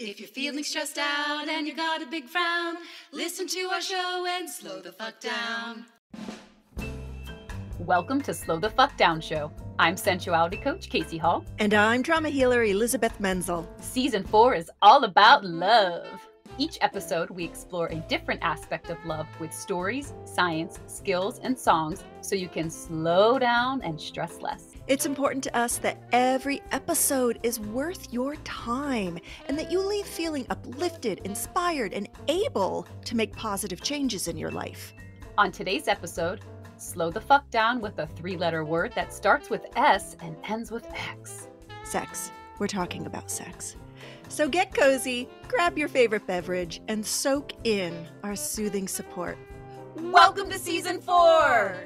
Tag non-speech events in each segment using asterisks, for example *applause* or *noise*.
If you're feeling stressed out and you got a big frown, listen to our show and slow the fuck down. Welcome to Slow the Fuck Down Show. I'm sensuality coach Casey Hall. And I'm drama healer Elizabeth Menzel. Season 4 is all about love. Each episode, we explore a different aspect of love with stories, science, skills, and songs so you can slow down and stress less. It's important to us that every episode is worth your time and that you leave feeling uplifted, inspired, and able to make positive changes in your life. On today's episode, slow the fuck down with a three letter word that starts with S and ends with X. Sex. We're talking about sex. So get cozy, grab your favorite beverage, and soak in our soothing support. Welcome to season four!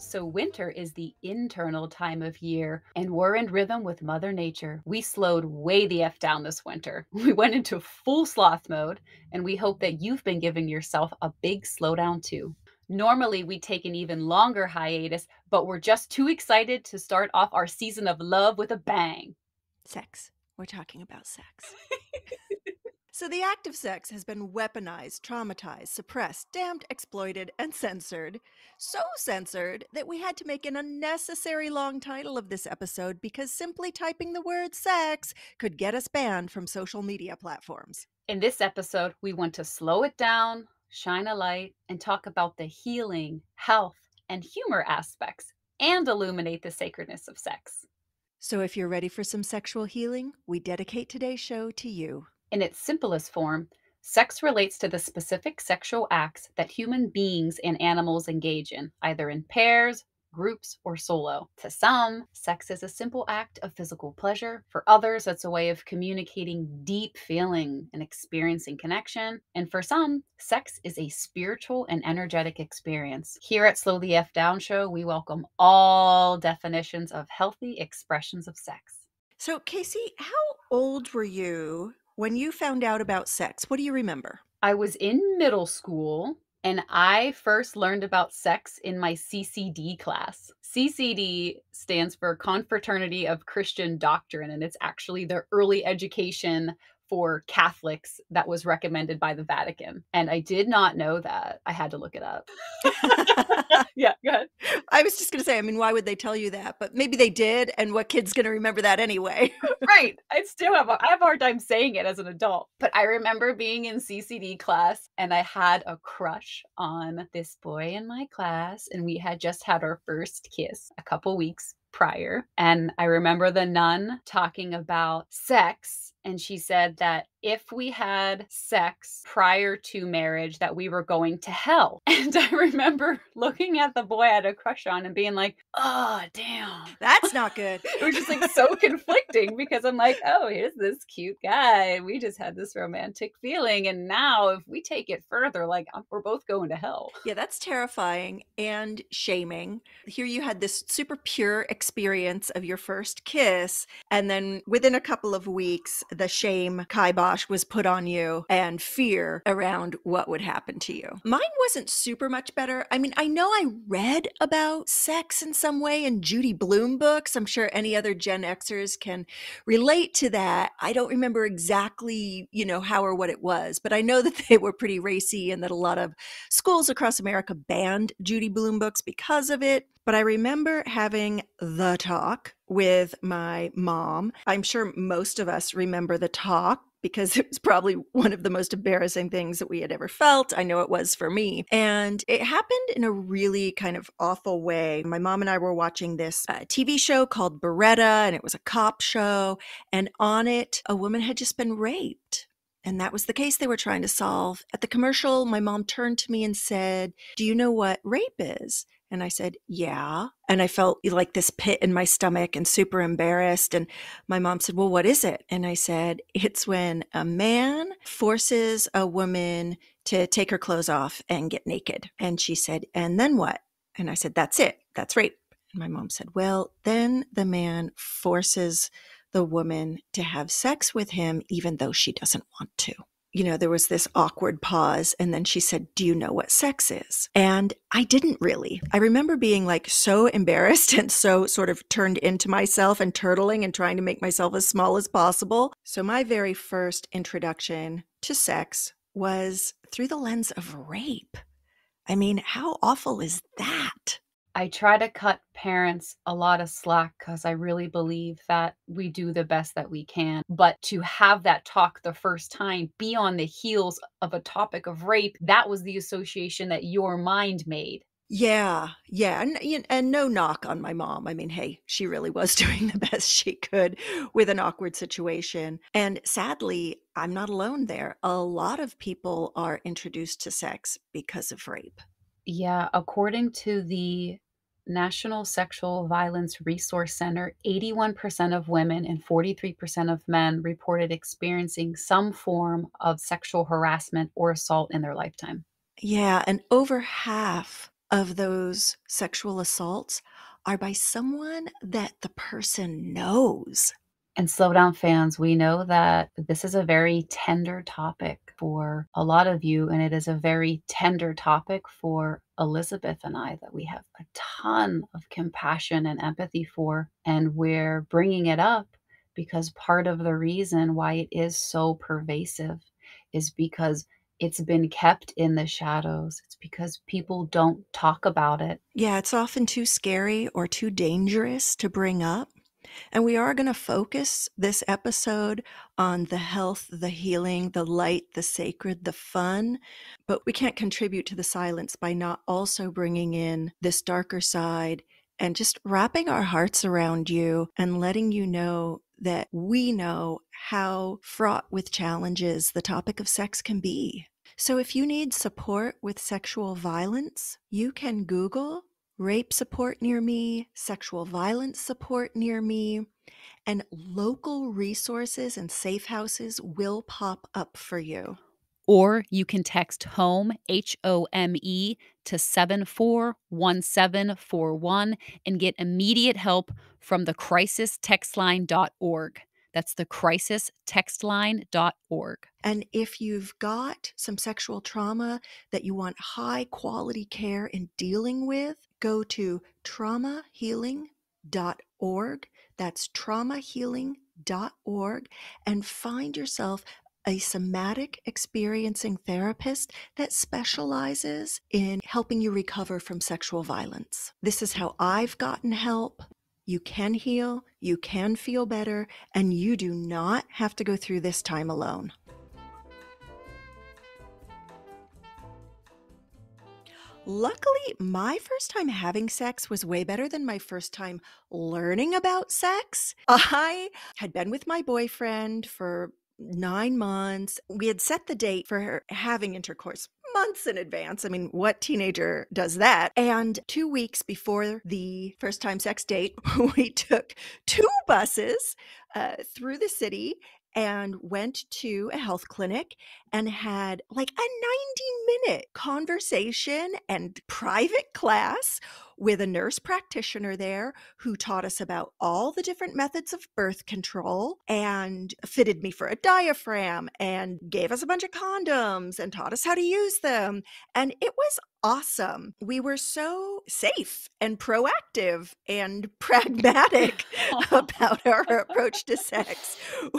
So, winter is the internal time of year, and we're in rhythm with Mother Nature. We slowed way the F down this winter. *laughs* We went into full sloth mode, and we hope that you've been giving yourself a big slowdown too. Normally, we take an even longer hiatus, but we're just too excited to start off our season of love with a bang. Sex. We're talking about sex. *laughs* so, the act of sex has been weaponized, traumatized, suppressed, damned, exploited, and censored. So censored that we had to make an unnecessary long title of this episode because simply typing the word sex could get us banned from social media platforms. In this episode, we want to slow it down, shine a light, and talk about the healing, health, and humor aspects and illuminate the sacredness of sex. So, if you're ready for some sexual healing, we dedicate today's show to you. In its simplest form, sex relates to the specific sexual acts that human beings and animals engage in, either in pairs, groups, or solo. To some, sex is a simple act of physical pleasure. For others, it's a way of communicating deep feeling and experiencing connection. And for some, sex is a spiritual and energetic experience. Here at Slow the F Down Show, we welcome all definitions of healthy expressions of sex. So, Casey, how old were you when you found out about sex? What do you remember? I was in middle school and I first learned about sex in my CCD class. CCD stands for Confraternity of Christian Doctrine, and it's actually the early education for Catholics that was recommended by the Vatican. And I did not know that. I had to look it up. *laughs* yeah, go ahead. I was just going to say, I mean, why would they tell you that? But maybe they did. And what kid's going to remember that anyway? *laughs* right. I still have, a, I have a hard time saying it as an adult. But I remember being in CCD class and I had a crush on this boy in my class. And we had just had our first kiss a couple weeks prior. And I remember the nun talking about sex. And she said that if we had sex prior to marriage, that we were going to hell. *laughs* And I remember *laughs* looking at the boy I had a crush on and being like, oh, damn. That's not *laughs* good. it was just like so conflicting because I'm like, oh, here's this cute guy. We just had this romantic feeling. And now if we take it further, like uh, we're both going to hell. Yeah, that's terrifying and shaming. Here you had this super pure experience of your first kiss. And then within a couple of weeks, the shame kibosh was put on you and fear around what would happen to you. Mine wasn't super much better. I mean, I know I read about sex in some way in Judy Blume books. I'm sure any other Gen Xers can relate to that. I don't remember exactly, you know, how or what it was, but I know *laughs* that they were pretty racy and that a lot of schools across America banned Judy Blume books because of it. But I remember having the talk with my mom. I'm sure most of us remember the talk because *laughs* it was probably one of the most embarrassing things that we had ever felt. I know it was for me. And it happened in a really kind of awful way. My mom and I were watching this uh, TV show called Baretta, and it was a cop show. And on it, a woman had just been raped. And that was the case they were trying to solve. At the commercial, my mom turned to me and said, Do you know what rape is? And I said, Yeah. And I felt eh, like this pit in my stomach and super embarrassed. And my mom said, Well, what is it? And I said, It's when a man forces a woman to take her clothes off and get naked. And she said, And then what? And I said, That's it. That's rape. And my mom said, Well, then the man forces the woman to have sex with him, even though she doesn't want to you know, there was this awkward pause. And then she said, Do you know what sex is? And I didn't really. I remember being like so embarrassed *laughs* and so sort of turned into myself and turtling and trying to make myself as small as possible. So, my very first introduction to sex was through the lens of rape. I mean, how awful is that? I try to cut parents a lot of slack because I really believe that we do the best that we can. But to have that talk the first time be on the heels of a topic of rape, that was the association that your mind made. Yeah, yeah, and and no knock on my mom. I mean, hey, she really was *laughs* doing the best she could with an awkward situation. And sadly, I'm not alone there. A lot of people are introduced to sex because of rape. Yeah, according to the National Sexual Violence Resource Center, 81% of women and 43% of men reported experiencing some form of sexual harassment or assault in their lifetime. Yeah, and over half of those sexual assaults are by someone that the person knows. And Slow Down fans, we know that this is a very tender topic for a lot of you, and it is a very tender topic for Elizabeth and I that we have a ton of compassion and empathy for. And we're bringing it up because part of the reason why it is so pervasive is because it's been kept in the shadows. It's because people don't talk about it. Yeah, it's often too scary or too dangerous to bring up. And we are going to focus this episode on the health, the healing, the light, the sacred, the fun. But we can't contribute to the silence by not also bringing in this darker side and just wrapping our hearts around you and letting you know that we know how fraught with challenges the topic of sex can be. So, if you need support with sexual violence, you can Google rape support near me, sexual violence support near me, and local resources and safe houses will pop up for you. Or you can text HOME, H O M E, to 741741 and get immediate help from the crisistextline.org. That's the crisistextline.org. And if you've got some sexual trauma that you want high quality care in dealing with, go to traumahealing.org. That's traumahealing.org and find yourself a somatic experiencing therapist that specializes in helping you recover from sexual violence. This is how I've gotten help. You can heal, you can feel better, and you do not have to go through this time alone. Luckily, my first time having sex was way better than my first time learning about sex. I had been with my boyfriend for nine months. We had set the date for having intercourse months in advance. I mean, what teenager does that? And two weeks before the first time sex date, *laughs* we took two buses uh, through the city and went to a health clinic and had like a 90 minute conversation and private class with a nurse practitioner there who taught us about all the different methods of birth control and fitted me for a diaphragm and gave us a bunch of condoms and taught us how to use them. And it was awesome. We were so safe and proactive and *laughs* pragmatic *laughs* about our approach to sex,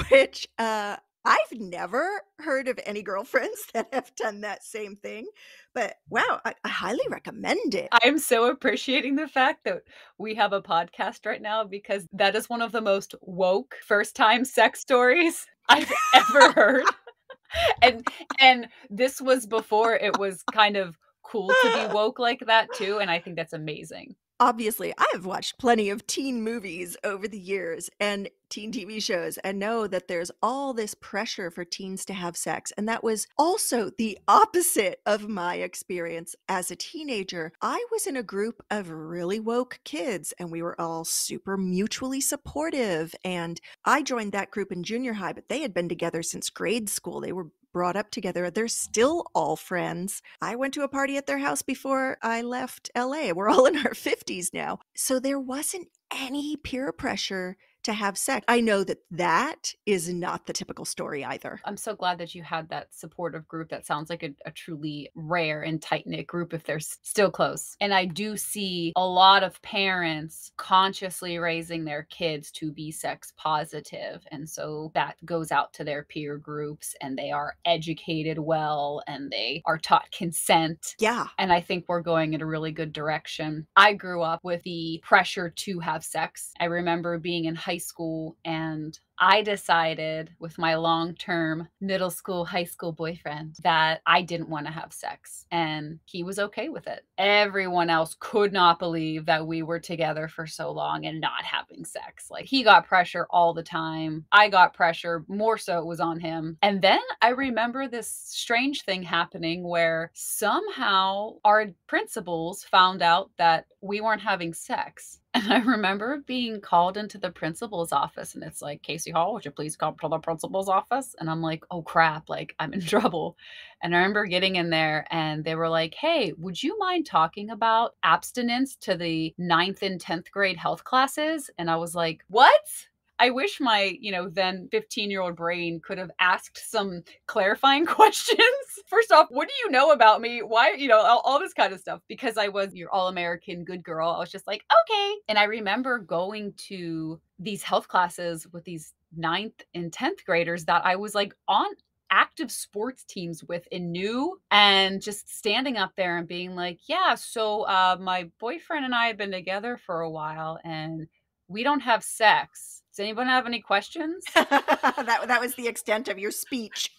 which uh, I've never heard of any girlfriends *laughs* that have done that same thing, but wow, I, I, highly recommend it. I'm so appreciating the fact that we have a podcast right now because that is one of the most woke first time sex stories *laughs* I've ever heard. *laughs* and and this was before it was kind of cool to be woke like that too and I think that's amazing obviously I have watched plenty of teen movies over the years and teen TV shows and know that there's all this pressure for teens to have sex. And that was also the opposite of my experience as a teenager. I was in a group of really woke kids and we were all super mutually supportive. And I joined that group in junior high, but they had been together since grade school. They were brought up together. They're still all friends. I went to a party at their house before I left LA. We're all in our 50s now. So there wasn't any peer pressure to have sex. I know that that is not the typical story either. I'm so glad that you had that supportive group. That sounds like a, a truly rare and tight knit group if they're still close. And I do see a lot of parents consciously raising their kids to be sex positive. And so that goes out to their peer groups and they are educated well and they are taught consent. Yeah. And I think we're going in a really good direction. I grew up with the pressure to have sex. I remember being in high school and I decided with my long term middle school, high school boyfriend that I didn't want to have sex. And he was okay with it. Everyone else could not believe that we were together for so long and not having sex. Like he got pressure all the time. I got pressure, more so it was on him. And then I remember this strange thing happening where somehow our principals found out that we weren't having sex. *laughs* And I remember being called into the principal's office, and it's like, Casey Hall, would you please come to the principal's office? And I'm like, oh crap, like I'm in *laughs* trouble. And I remember getting in there, and they were like, hey, would you mind talking about abstinence to the ninth and 10th grade health classes? And I was like, what? I wish my, you know, then 15 year old brain could have asked some clarifying *laughs* questions. First off, what do you know about me? Why, you know, all, all this kind of stuff. Because I was your all American good girl, I was just like, okay. And I remember going to these health classes with these ninth and 10th graders that I was like on active sports teams with and knew and just standing up there and being like yeah so uh, my boyfriend and i have been together for a while and we don't have sex does anyone have any questions *laughs* that that was the extent of your speech.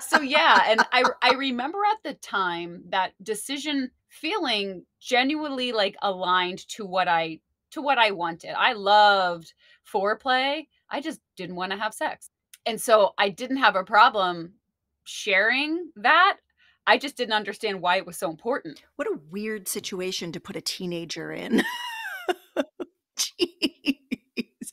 so yeah and i *laughs* i remember at the time that decision feeling genuinely like aligned to what i to what i wanted i loved foreplay i just didn't want to have sex and so i didn't have a problem sharing that i just didn't understand why it was so important What a weird situation to put a teenager in. *laughs* Jeez.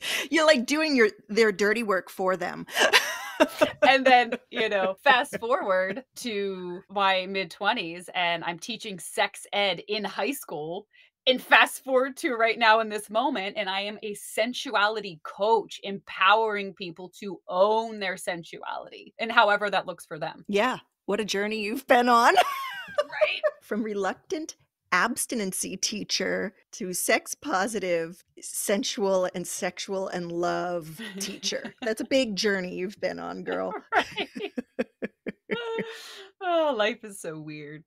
*laughs* You're like doing your their dirty work for them. *laughs* and then you know fast forward to my mid 20s and i'm teaching sex ed in high school and fast forward to right now in this moment and i am a sensuality coach empowering people to own their sensuality and however that looks for them yeah, what a journey you've been on. *laughs* right From reluctant abstinency teacher to sex positive, sensual and sexual and love teacher. *laughs* That's a big journey you've been on, *laughs* girl. right *laughs* oh life is so weird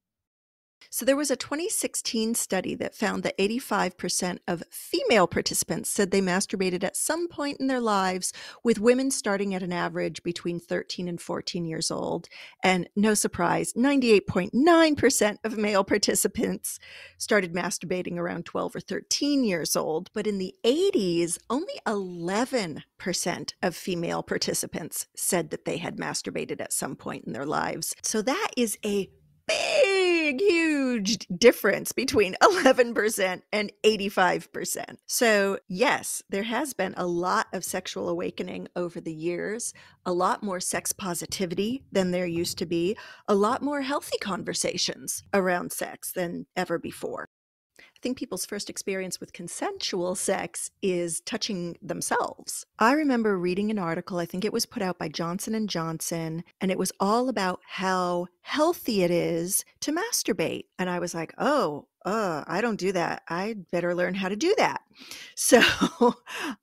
So, there was a 2016 study that found that 85% of female participants said they masturbated at some point in their lives, with women starting at an average between 13 and 14 years old. And no surprise, 98.9% of male participants started masturbating around 12 or 13 years old. But in the 80s, only 11% of female participants said that they had masturbated at some point in their lives. So, that is a big, huge difference between *laughs* 11% and 85%. So, yes, there has been a lot of sexual awakening over the years, a lot more sex positivity than there used to be, a lot more healthy conversations around sex than ever before. I think people's first experience with consensual sex is touching themselves. I remember reading an article, I think it was put out by Johnson and Johnson, and it was all about how healthy it is to masturbate. And I was like, "Oh, uh, I don't do that. I'd better learn how to do that." *laughs* So,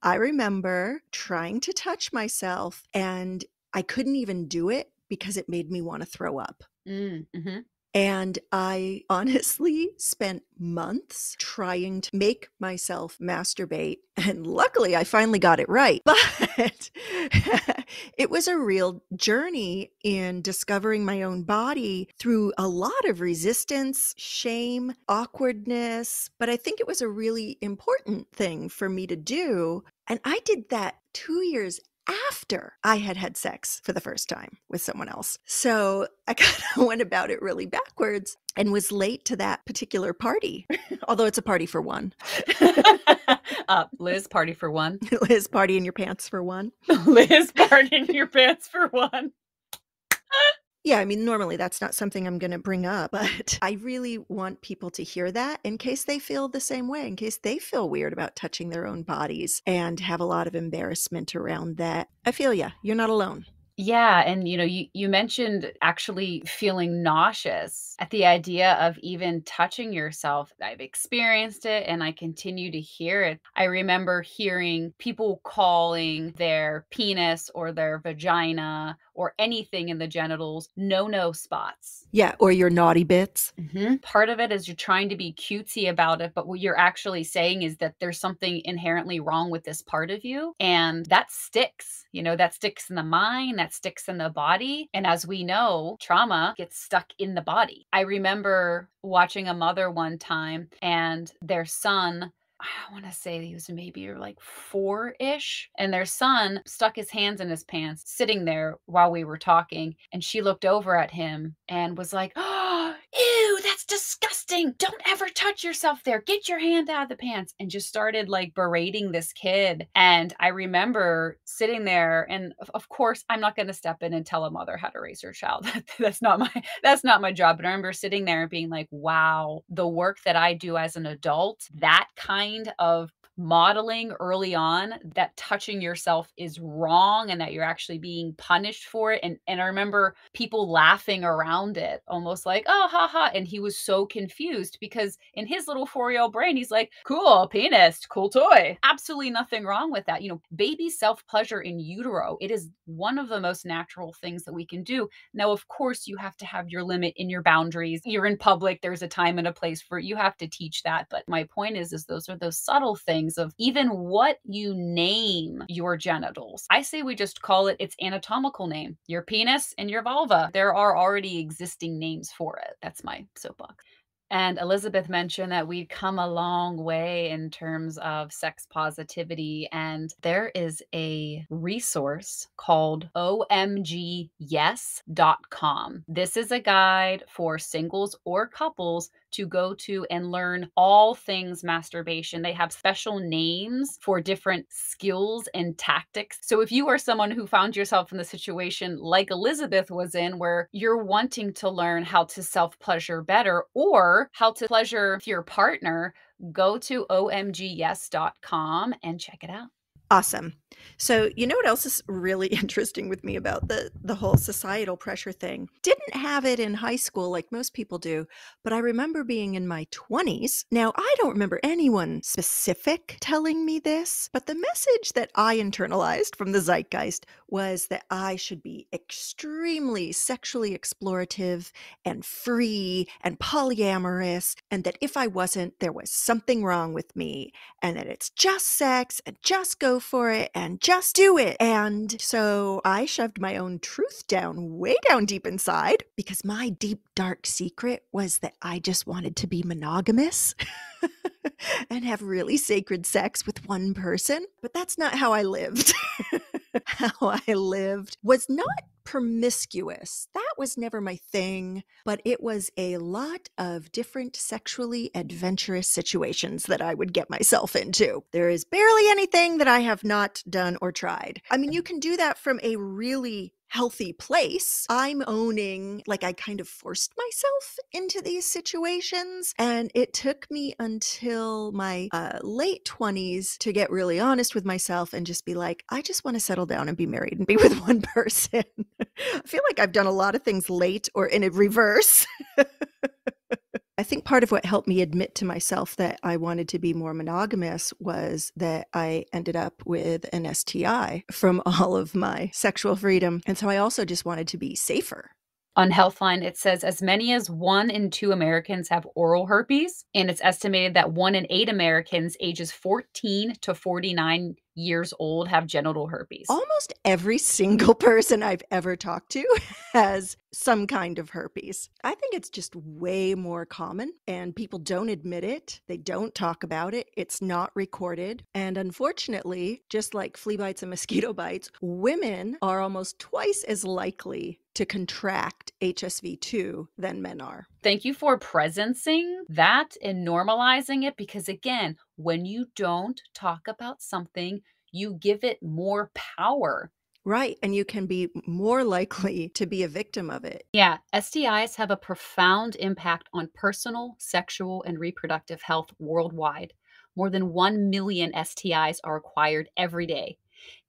I remember trying to touch myself and I couldn't even do it because it made me want to throw up. Mm, mhm. And I honestly spent months trying to make myself masturbate. *laughs* And luckily, I finally got it right. *laughs* But *laughs* it was a real journey in discovering my own body through a lot of resistance, shame, awkwardness. But I think it was a really important thing for me to do. And I did that two years after I had had sex for the first time with someone else. So I *laughs* kind of went about it really backwards and was late to that particular party, *laughs* although it's a party for one. *laughs* uh, liz party for one Liz, party in your pants for one. liz party in your pants for one Yeah, I mean, normally that's not something I'm going to bring up, *laughs* but I really want people to hear that in case they feel the same way, in case they feel weird about touching their own bodies and have a lot of embarrassment around that. I feel ya. You're not alone. Yeah, and you know, you you mentioned actually feeling nauseous at the idea of even touching yourself. I've experienced it and I continue to hear it. I remember hearing people calling their penis or their vagina or anything in the genitals no no spots. Yeah, or your naughty bits. Mm-hmm. Part of it is you're trying to be cutesy about it, but what you're actually saying is that there's something inherently wrong with this part of you. And that sticks. You know, that sticks in the mind, that sticks in the body. And as we know, trauma gets stuck in the body. I remember watching a mother one time and their son I want to say he was maybe like four ish. And their son stuck his hands in his pants, sitting there while we were talking. And she looked over at him and was like, Oh, *gasps* ew, disgusting. Don't ever touch yourself there. Get your hand out of the pants. And just started like berating this kid. And I remember sitting there and of course I'm not going to step in and tell a mother how to raise her child. *laughs* that's not my that's not my job. But I remember sitting there and being like, wow, the work that I do as an adult, that kind of modeling early on that touching yourself is wrong and that you're actually being punished for it and and I remember people laughing around it almost like oh ha ha and he was so confused because in his little 4-year-old brain he's like cool penis cool toy. Absolutely nothing wrong with that you know baby self pleasure in utero it is one of the most natural things that we can do. Now of course you have to have your limit in your boundaries you're in public there's a time and a place for it you have to teach that but my point is is those are those subtle things of even what you name your genitals. I say we just call it its anatomical name, your penis and your vulva. There are already existing names for it. That's my soapbox. And Elizabeth mentioned that we'd come a long way in terms of sex positivity. And there is a resource called omgyes.com. This is a guide for singles or couples to go to and learn all things masturbation. They have special names for different skills and tactics. So if you are someone who found yourself in the situation like Elizabeth was in, where you're wanting to learn how to self pleasure better or how to pleasure your partner, go to omgyes.com and check it out. Awesome. So, you know what else is really *laughs* interesting with me about the the whole societal pressure thing? Didn't have it in high school like most people do, but I remember being in my 20s. Now, I don't remember anyone specific telling me this, but the message that I internalized from the zeitgeist was that I should be extremely sexually explorative and free and polyamorous, and that if I wasn't, there was something wrong with me, and that it's just sex and just go for it and just do it. And so I shoved my own truth down way down deep inside because my deep, dark secret was that I just wanted to be monogamous. *laughs* and have really sacred sex with one person. But that's not how I lived. *laughs* *laughs* how I lived was not promiscuous. That was never my thing, but it was a lot of different sexually adventurous situations that I would get myself into. There is barely anything that I have not done or tried. I mean, mm. you can do that from a really healthy place. I'm owning, like, I kind of forced myself into these situations. And it took me until my uh, late 20s to get really honest with myself and just be like, I just want to settle down and be married and be *laughs* with one person. I feel like I've done a lot of things late or in a reverse. *laughs* I think part of what helped me admit to myself that I wanted to be more monogamous was that I ended up with an STI from *laughs* all of my sexual freedom. And so I also just wanted to be safer. On Healthline, it says as many as one in two Americans have oral herpes, and it's estimated that one in eight Americans ages 14 to 49 years old have genital herpes. Almost every *laughs* single person I've ever talked to *laughs* has some kind of herpes. I think it's just way more common and people don't admit it. They don't talk about it. It's not recorded. And unfortunately, just like flea bites and *laughs* mosquito bites, women are almost twice as likely to contract HSV2 than men are. Thank you for presencing that and normalizing it because, again, when you don't talk about something, you give it more power. Right. And you can be more likely to be a victim of it. Yeah, STIs have a profound impact on personal, sexual, and reproductive health worldwide. More than 1 million STIs are acquired every day.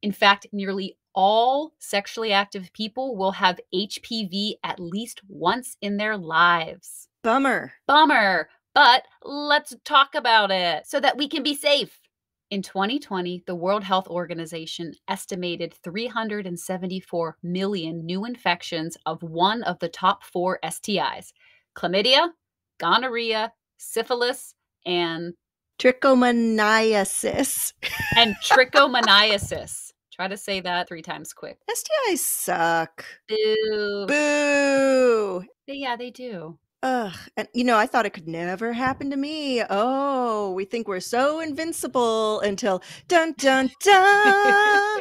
In fact, nearly all sexually active people will have HPV at least once in their lives. Bummer. Bummer. But let's talk about it so that we can be safe. In 2020, the World Health Organization estimated 374 million new infections of one of the top four STIs chlamydia, gonorrhea, syphilis, and Trichomoniasis. and trichomoniasis. *laughs* Try to say that three times quick. STIs suck. Boo. Boo. Yeah, they do. Ugh. And you know, I thought it could never happen to me. Oh, we think we're so invincible until dun dun dun. *laughs*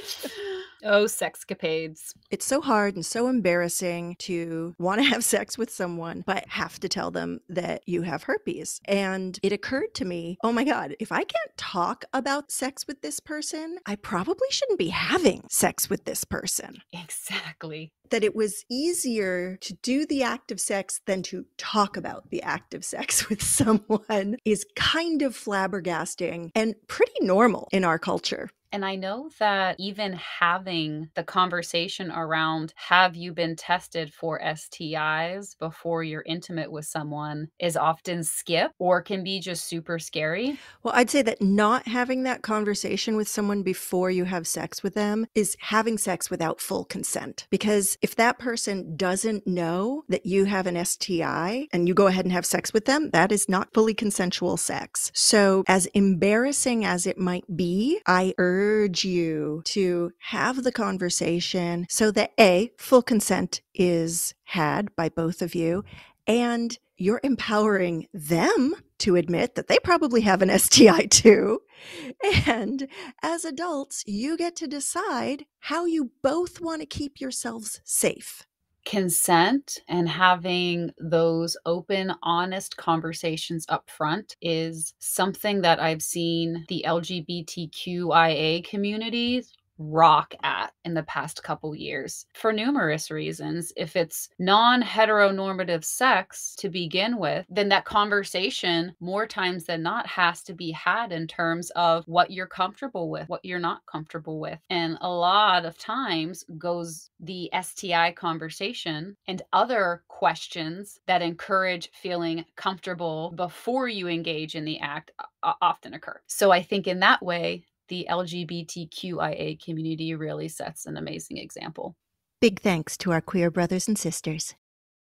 *laughs* oh, sexcapades. It's so hard and so embarrassing to want to *laughs* have sex with someone, but have to tell them that you have herpes. And it occurred to me, oh my God, if I can't talk about sex with this person, I probably shouldn't be having sex with this person. Exactly. That it was easier to do the act of sex than to talk about the act of sex *laughs* with someone is kind of flabbergasting and pretty normal in our culture. And I know that even having the conversation around have you been tested for STIs before you're intimate with someone is often skipped or can be just super scary. Well, I'd say that not having that conversation with someone before you have sex with them is having sex without full consent. Because if that person doesn't know that you have an STI and you go ahead and have sex with them, that is not fully consensual sex. So, as embarrassing as it might be, I urge urge you to have the conversation so that A, full consent is had by both of you, and you're empowering them to admit that they probably have an *laughs* STI too. And as adults, you get to decide how you both want to keep yourselves safe consent and having those open honest conversations up front is something that i've seen the lgbtqia communities rock at in the past couple years for numerous reasons. If it's non heteronormative sex to begin with, then that conversation, more times than not, has to be had in terms of what you're comfortable with, what you're not comfortable with. And a lot of times goes the STI conversation and other questions that encourage feeling comfortable before you engage in the act often occur. So I think in that way, the LGBTQIA community really sets an amazing example. Big thanks to our queer brothers and sisters.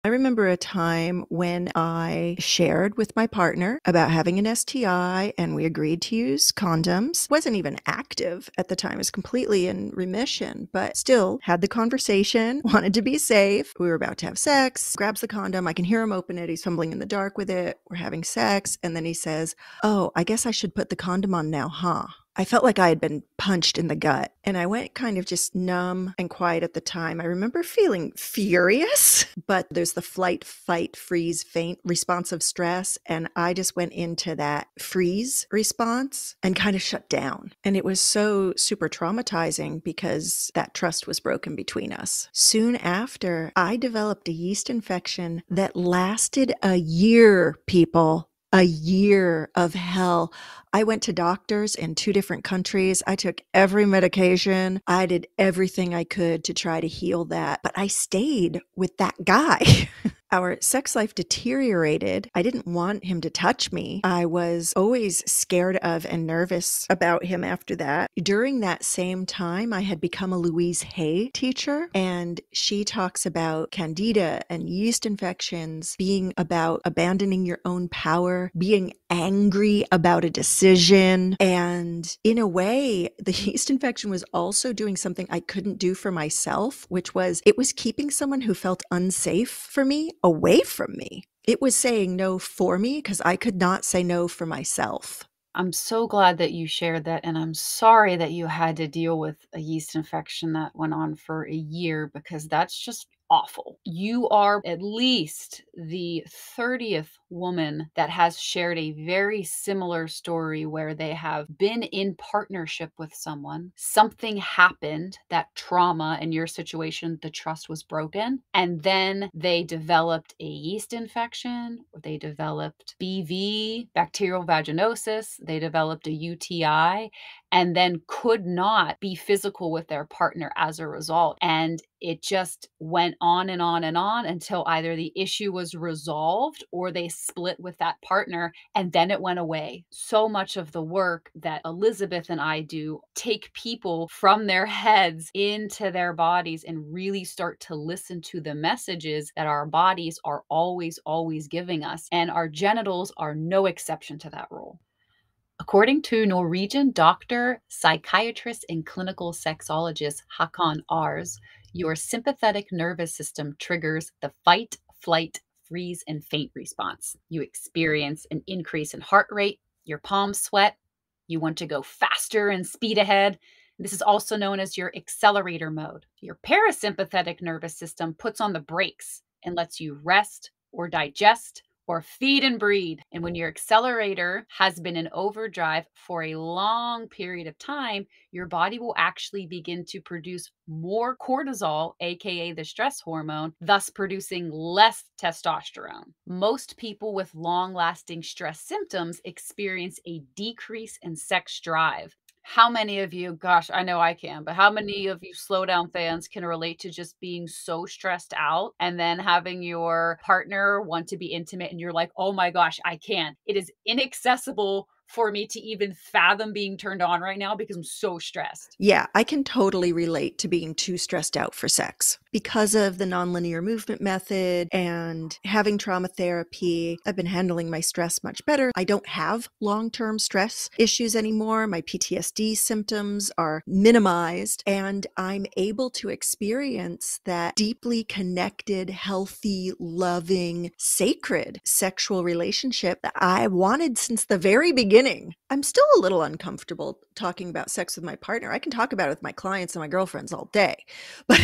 I remember a time when I shared with my partner about having an STI and we agreed to use condoms. Wasn't even active at the time, it was completely in remission, but still had the conversation, *laughs* wanted to be safe. We were about to have sex, grabs the condom. I can hear him open it. He's fumbling in the dark with it. We're having sex. And then he says, Oh, I guess I should put the condom on now, huh? I felt like I had been punched in the gut and I went kind of just numb and quiet at the time. I remember feeling furious, *laughs* but there's the flight, fight, freeze, faint response of stress. And I just went into that freeze response and kind of shut down. And it was so super traumatizing because that trust was broken between us. Soon after, I developed a yeast infection that lasted a year, people a year of hell. I went to doctors in two different countries. I took every medication. I did everything I could to try to heal that, but I stayed with that guy. *laughs* Our sex life deteriorated. I didn't want him to touch me. I was always scared of and nervous about him after that. During that same time, I had become a Louise Hay teacher, and she talks about candida and yeast infections being about abandoning your own power, being angry about a decision. And in a way, the yeast infection was also doing something I couldn't do for myself, which was it was keeping someone who felt unsafe for me away from me. It was saying no for me because I could not say no for myself. I'm so glad that you shared that. And I'm sorry that you had to deal with a yeast infection that went on for a year because that's just awful. You are at least the 30th woman that has shared a very similar story where they have been in partnership with someone. Something happened, that trauma in your situation, the trust was broken, and then they developed a yeast infection, or they developed BV, bacterial vaginosis, they developed a UTI, and then could not be physical with their partner as a result. And it just went on and on and on until either the issue was resolved or they split with that partner and then it went away. So much of the work that Elizabeth and I do take people from their heads into their bodies and really start to listen to the messages that our bodies are always, always giving us. And our genitals are no exception to that rule. According to Norwegian doctor, psychiatrist, and clinical sexologist Haakon Aars, your sympathetic nervous system triggers the fight, flight, freeze, and faint response. You experience an increase in heart rate, your palms sweat, you want to go faster and speed ahead. This is also known as your accelerator mode. Your parasympathetic nervous system puts on the brakes and lets you rest or digest or feed and breed. And when your accelerator has been in overdrive for a long period of time, your body will actually begin to produce more cortisol, aka the stress hormone, thus producing less testosterone. Most people with long lasting stress symptoms experience a decrease in sex drive how many of you, gosh, I know I can, but how mm-hmm. many of you slow down fans can relate to just being so stressed out and then having your partner want to be intimate and you're like, oh my gosh, I can't. It is inaccessible for me to even fathom being turned on right now because I'm so stressed. Yeah, I can totally relate to being too stressed out for sex. Because of the nonlinear movement method and having trauma therapy, I've been handling my stress much better. I don't have long term stress issues anymore. My PTSD symptoms are minimized, and I'm able to experience that deeply connected, healthy, loving, sacred sexual relationship that I wanted since the very beginning beginning, I'm still a little uncomfortable talking about sex with my partner. I can talk about it with my clients and my girlfriends all day, *laughs* but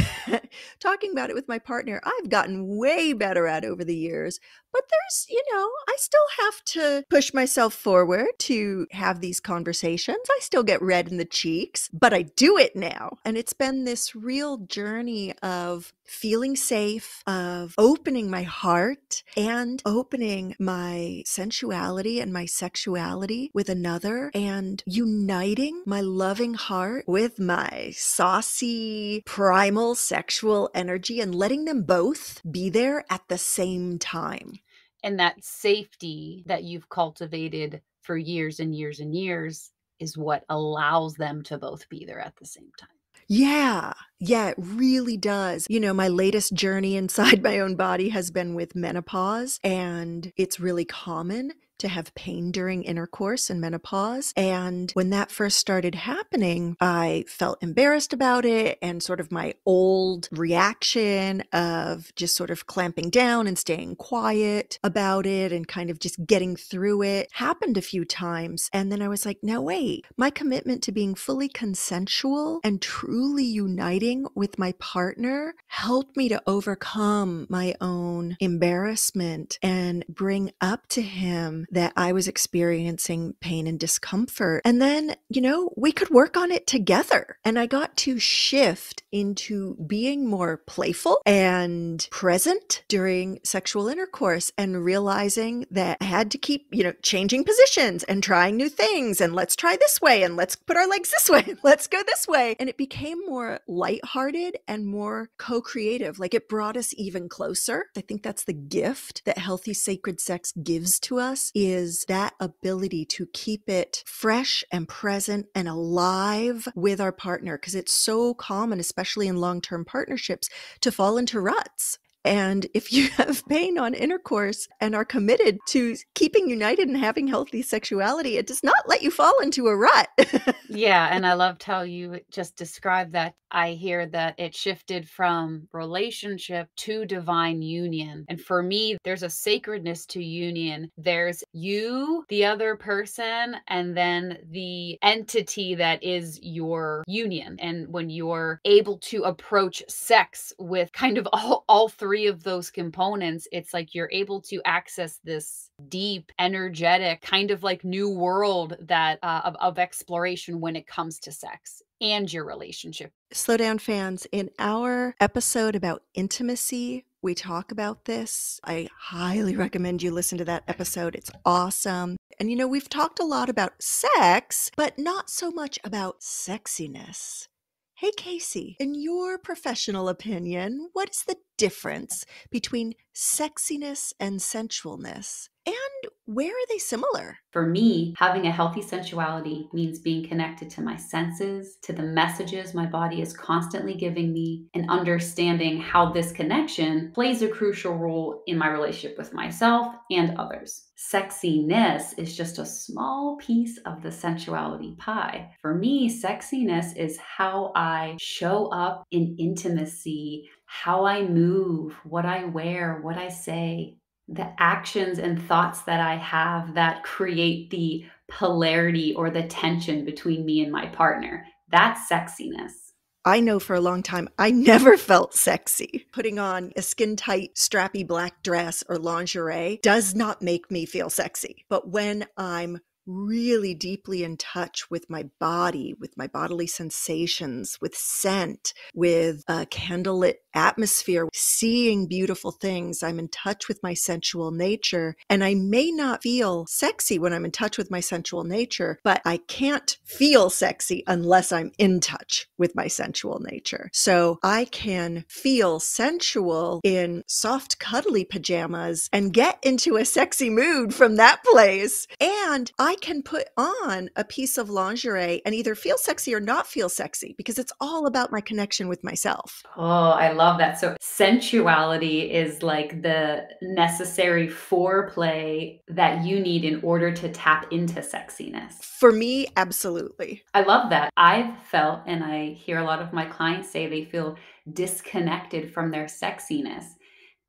talking about it with my partner, I've gotten way better at over the years. But there's, you know, I still have to push myself forward to have these conversations. I still get red in the cheeks, but I do it now. And it's been this real journey of feeling safe, of opening my heart and opening my sensuality and my sexuality with another and uniting my loving heart with my saucy, primal sexual energy and letting them both be there at the same time and that safety that you've cultivated for years and years and years is what allows them to both be there at the same time. Yeah, yeah, it really does. You know, my latest journey inside *laughs* my own body has been with menopause, and it's really common to have pain during intercourse and menopause. And when that first started happening, I felt embarrassed about it. And sort of my old reaction of just sort of clamping down and staying quiet about it and kind of just getting through it happened a few times. And then I was like, no, wait, my commitment to being fully consensual and truly uniting with my partner helped me to overcome my own embarrassment and bring up to him that I was experiencing pain and discomfort. And then, you know, we could work on it together. And I got to shift into being more playful and present during sexual intercourse and realizing that I had to keep, you know, changing positions and trying new things. And let's try this way and let's put our legs this *laughs* way. Let's go this way. And it became more lighthearted and more co creative. Like it brought us even closer. I think that's the gift that healthy sacred sex gives to us is that ability to keep it fresh and present and alive with our partner because it's so common especially in long-term partnerships to fall into ruts And if you *laughs* have pain on intercourse and are committed to keeping united and having healthy sexuality, it does not let you fall into a rut. yeah. *laughs* And I loved how you just described that. I hear that it shifted from relationship to divine union. And for me, there's a sacredness to union. There's you, the other person, and then the entity that is your union. And when you're able to approach sex with kind of *laughs* all, all three of those components, it's like you're able to access this deep, energetic, kind of like new world that uh, of, of exploration when it comes to sex and your relationship. Slow down, fans. In our episode about intimacy, we talk about this. I highly recommend you listen to that episode. It's awesome. And you know, we've talked a lot about sex, but not so much about sexiness. Hey, Casey, in your professional opinion, what is the difference between sexiness and sensualness? And where are they similar? For me, having a healthy sensuality means being connected to my senses, to the messages my body is constantly giving me, and understanding how this connection plays a crucial role in my relationship with myself and others. Sexiness is just a small piece of the sensuality pie. For me, sexiness is how I show up in intimacy, how I move, what I wear, what I say, the actions and thoughts that I have that create the polarity or the tension between me and my partner. That's sexiness. I know for a long time I never *laughs* felt sexy. Putting on a skin tight, strappy black dress or lingerie does not make me feel sexy. But when I'm really deeply in touch with my body, with my bodily sensations, with scent, with a candlelit atmosphere, seeing beautiful things. I'm in touch with my sensual nature. And I may not feel sexy when I'm in touch with my sensual nature, but I can't feel sexy unless I'm in touch with my sensual nature. So I can feel sensual in soft, cuddly pajamas and get into a sexy mood from that place. And I can put on a piece of lingerie and either feel sexy or not feel sexy because it's all about my connection with myself. Oh, I love that. So, sensuality is like the necessary foreplay that you need in order to tap into sexiness. For me, absolutely. I love that. I've felt, and I hear a lot of my clients say they feel disconnected from their sexiness.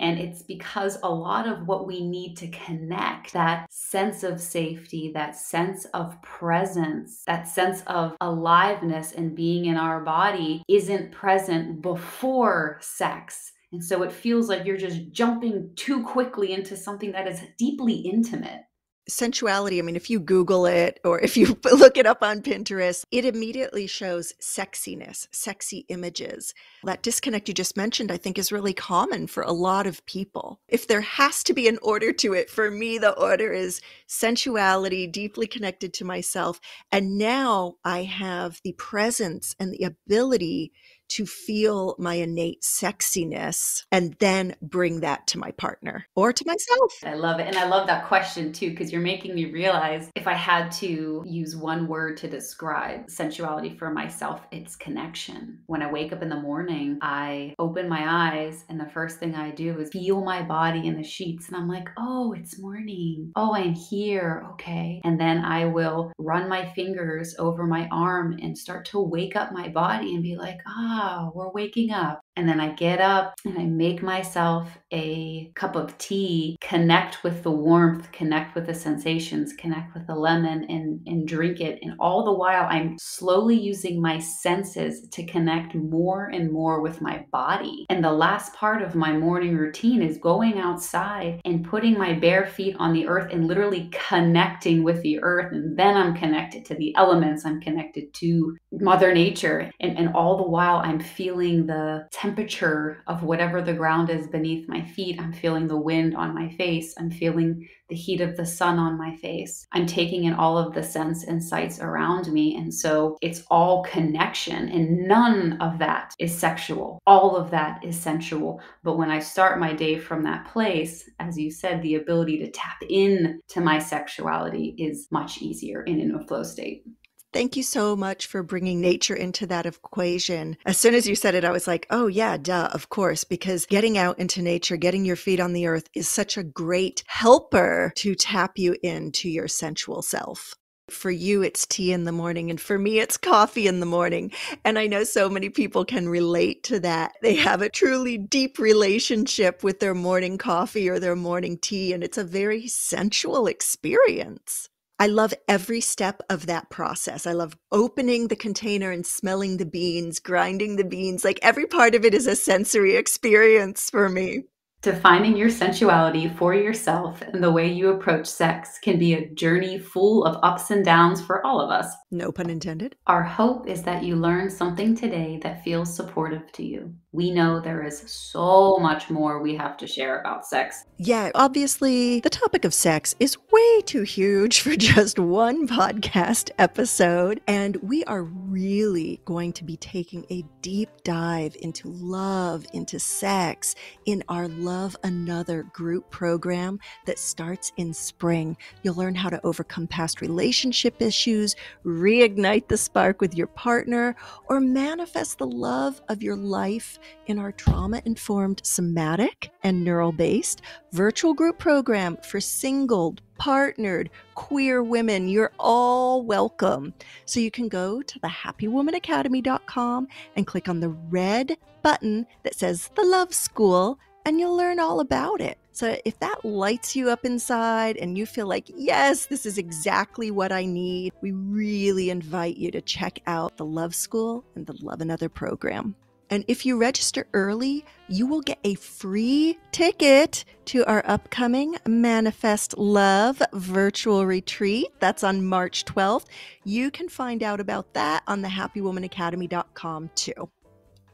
And it's because a lot of what we need to connect that sense of safety, that sense of presence, that sense of aliveness and being in our body isn't present before sex. And so it feels like you're just jumping too quickly into something that is deeply intimate sensuality, I mean, if you Google it or if you *laughs* look it up on Pinterest, it immediately shows sexiness, sexy images. That disconnect you just mentioned, I think, is really common for a lot of people. If there has to be an order to it, for me, the order is sensuality, deeply connected to myself. And now I have the presence and the ability to feel my innate sexiness and then bring that to my partner or to myself. I love it. And I love that question too, because you're making me realize if I had to use one word to describe sensuality for myself, it's connection. When I wake up in the morning, I open my eyes and the first thing I do is feel my body in the sheets. And I'm like, oh, it's morning. Oh, I'm here. Okay. And then I will run my fingers over my arm and start to wake up my body and be like, ah, wow, we're waking up. And then I get up and I make myself a cup of tea, connect with the warmth, connect with the sensations, connect with the lemon and, and drink it. And all the while, I'm slowly using my senses to connect more and more with my body. And the last part of my morning routine is going outside and putting my bare feet on the earth and literally connecting with the earth. And then I'm connected to the elements, I'm connected to Mother Nature. And, and all the while, I'm feeling the temperature of whatever the ground is beneath my feet. I'm feeling the wind on my face. I'm feeling the heat of the sun on my face. I'm taking in all of the scents and sights around me. And so it's all connection, and none of that is sexual. All of that is sensual. But when I start my day from that place, as you said, the ability to tap in to my sexuality is much easier in a flow state. Thank you so much for bringing nature into that equation. As soon as you said it, I was like, oh, yeah, duh, of course, because getting out into nature, getting your feet on the earth is such a great helper to tap you into your sensual self. For you, it's tea in the morning, and for me, it's coffee in the morning. And I know so many people can relate to that. They have a truly deep relationship with their morning coffee or their morning tea, and it's a very sensual experience. I love every step of that process. I love opening the container and smelling the beans, grinding the beans. Like every part of it is a sensory experience for me. Defining your sensuality for yourself and the way you approach sex can be a journey full of ups and downs for all of us. No pun intended. Our hope is that you learn something today that feels supportive to you. We know there is so much more we have to share about sex. Yeah, obviously, the topic of sex is way too huge for *laughs* just one podcast episode. And we are really going to be taking a deep dive into love, into sex in our Love Another group program that starts in spring. You'll learn how to overcome past relationship issues, reignite the spark with your partner, or manifest the love of your life in our trauma informed somatic and neural based virtual group program for singled, partnered, queer women. You're all welcome. So you can go to thehappywomanacademy.com and click on the red button that says the Love School, and you'll learn all about it. So if that lights you up inside and you feel like, yes, this is exactly what I need, we really invite you to check out the Love School and the Love Another program. And if you register early, you will get a free ticket to our upcoming Manifest Love virtual retreat. That's on March 12th. You can find out about that on the happywomanacademy.com too.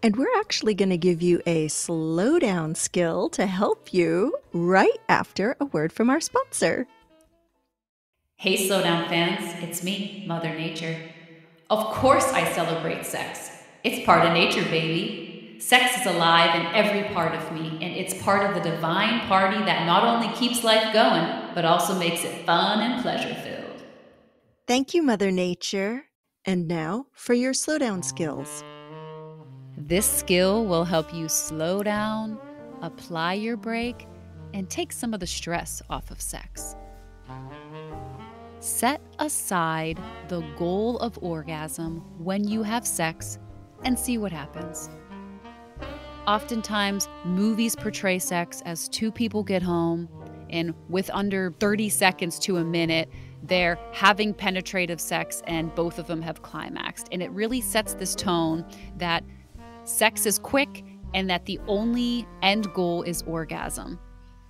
And we're actually going to give you a slowdown skill to help you right after a word from our sponsor. Hey, Slowdown fans, it's me, Mother Nature. Of course, I celebrate sex. It's part of nature, baby. Sex is alive in every part of me, and it's part of the divine party that not only keeps life going, but also makes it fun and pleasure filled. Thank you, Mother Nature. And now for your slowdown skills. This skill will help you slow down, apply your brake, and take some of the stress off of sex. Set aside the goal of orgasm when you have sex and see what happens. Oftentimes, movies portray sex as two people get home, and with under 30 seconds to a minute, they're having penetrative sex and both of them have climaxed. And it really sets this tone that sex is quick and that the only end goal is orgasm.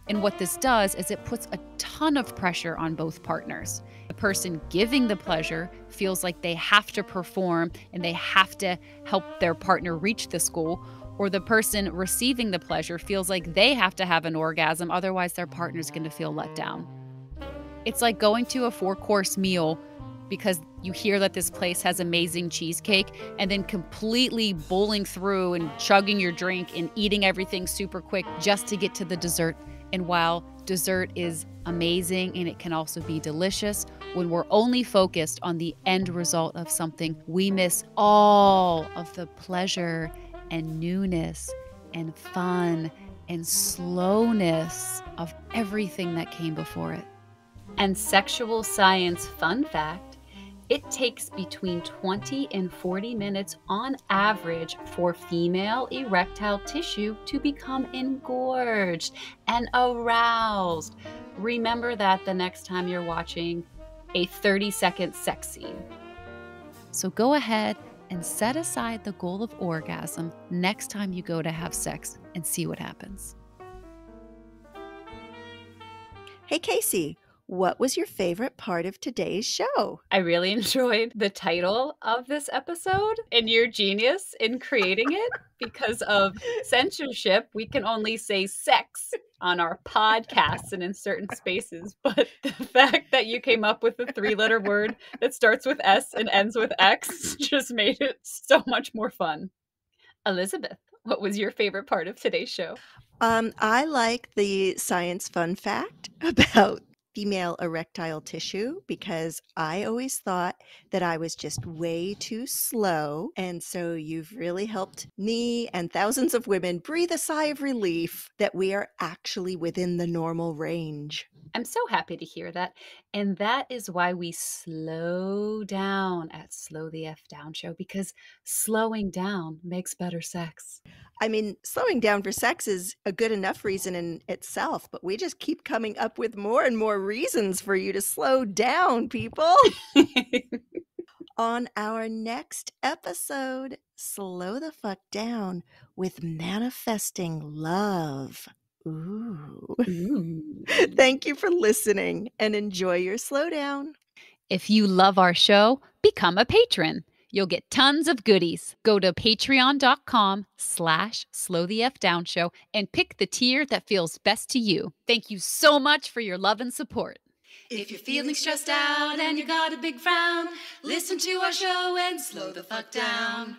And what this does is it puts a ton of pressure on both partners. The person giving the pleasure feels like they have to perform and they have to help their partner reach this goal, or the person receiving the pleasure feels like they have to have an orgasm, otherwise, their partner's going to feel let down. It's like going to a four course meal because you hear that this place has amazing cheesecake and then completely bowling through and chugging your drink and eating everything super quick just to get to the dessert. And while dessert is amazing and it can also be delicious, when we're only focused on the end result of something, we miss all of the pleasure and newness and fun and slowness of everything that came before it. And sexual science fun fact it takes between 20 and 40 minutes on average for female erectile tissue to become engorged and aroused. Remember that the next time you're watching a 30 second sex scene. So go ahead and set aside the goal of orgasm next time you go to have sex and see what happens. Hey, Casey, what was your favorite part of today's show? I really *laughs* enjoyed the title of this episode and your genius in creating it because of censorship. We can only say sex on our podcasts and in certain spaces. *laughs* But the fact that you came up with a three letter word that starts with S and ends with X *laughs* just made it so much more fun. Elizabeth, what was your favorite part of today's show? Um, I like the science fun fact about female erectile tissue because I always thought that I was just way too slow. And so you've really helped me and thousands of women breathe a sigh of relief that we are actually within the normal range. I'm so happy to hear that. And that is why we slow down at Slow the F Down Show because slowing down makes better sex. I mean, slowing down for sex is a good enough reason in itself, but we just keep coming up with more and more reasons for you to slow down, people. *laughs* On our next episode, Slow the Fuck Down with Manifesting Love. Ooh. *laughs* Ooh. Thank you for listening and enjoy your slowdown. If you love our show, become a patron. You'll get tons of goodies. Go to patreon.com slash slow the F down show and pick the tier that feels best to you. Thank you so much for your love and support. If you're feeling stressed out and you got a big frown, listen to our show and slow the fuck down.